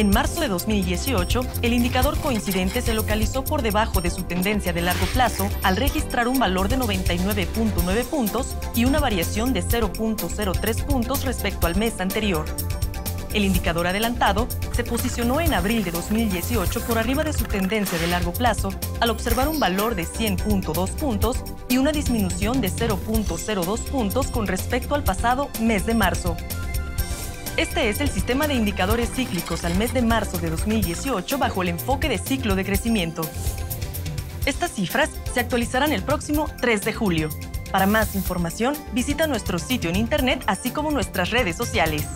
En marzo de 2018, el indicador coincidente se localizó por debajo de su tendencia de largo plazo al registrar un valor de 99.9 puntos y una variación de 0.03 puntos respecto al mes anterior. El indicador adelantado se posicionó en abril de 2018 por arriba de su tendencia de largo plazo al observar un valor de 100.2 puntos y una disminución de 0.02 puntos con respecto al pasado mes de marzo. Este es el sistema de indicadores cíclicos al mes de marzo de 2018 bajo el enfoque de ciclo de crecimiento. Estas cifras se actualizarán el próximo 3 de julio. Para más información, visita nuestro sitio en internet así como nuestras redes sociales.